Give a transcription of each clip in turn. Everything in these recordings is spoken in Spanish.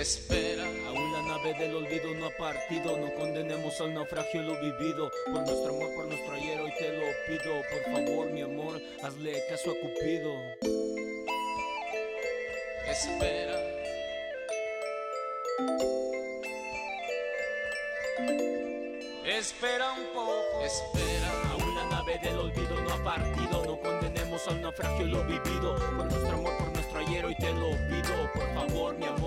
espera. Aún la nave del olvido no ha partido, no condenemos al naufragio lo vivido. Por nuestro amor, por nuestro ayer, hoy te lo pido. Por favor, mi amor, hazle caso a Cupido. Espera. Espera un poco, espera. Aún la nave del olvido no ha partido, no condenemos al naufragio lo vivido. Por nuestro amor, por nuestro ayer, hoy te lo pido. Por favor, mi amor,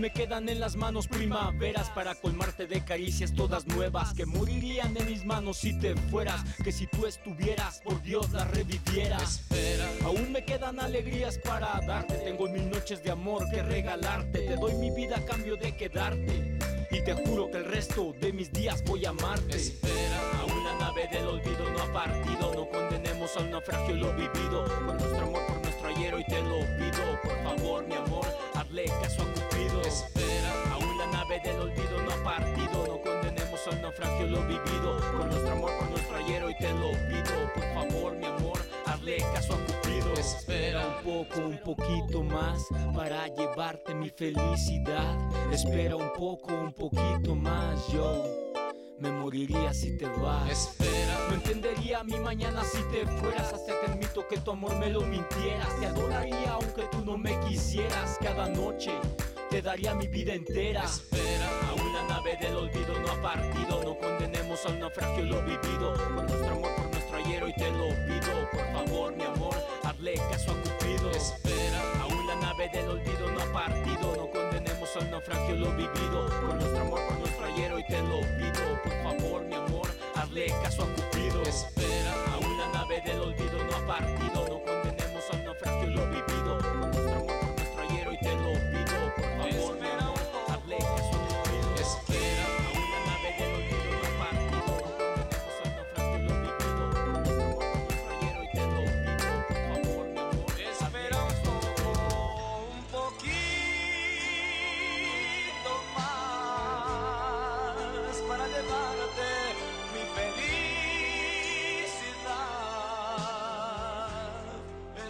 me quedan en las manos primaveras para colmarte de caricias todas nuevas que morirían en mis manos si te fueras, que si tú estuvieras, por Dios las revivieras. Espera. Aún me quedan alegrías para darte, tengo mil noches de amor que regalarte, te doy mi vida a cambio de quedarte. Y te juro que el resto de mis días voy a amarte. Espera. Aún la nave del olvido no ha partido, no condenemos al naufragio lo vivido. Por nuestro lo vivido. Por nuestro amor, por nuestro ayer, hoy te lo pido. Por favor, mi amor, hazle caso a Cupido. Espera. un poco, un poquito más para llevarte mi felicidad. Espera un poco, un poquito más, yo me moriría si te vas. No Espera. entendería mi mañana si te fueras Hasta te admito que tu amor me lo mintieras Te adoraría aunque tú no me quisieras Cada noche te daría mi vida entera Espera. Nave del olvido no ha partido. No condenemos al naufragio lo vivido. Por nuestro amor, por nuestro ayer hoy te lo pido. Por favor mi amor, hazle caso a Cupido. Espera. Aún la nave del olvido no ha partido. No condenemos al naufragio lo vivido. Por nuestro amor, por nuestro ayer hoy te lo pido. Por favor mi amor, hazle caso a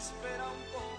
espera un poco.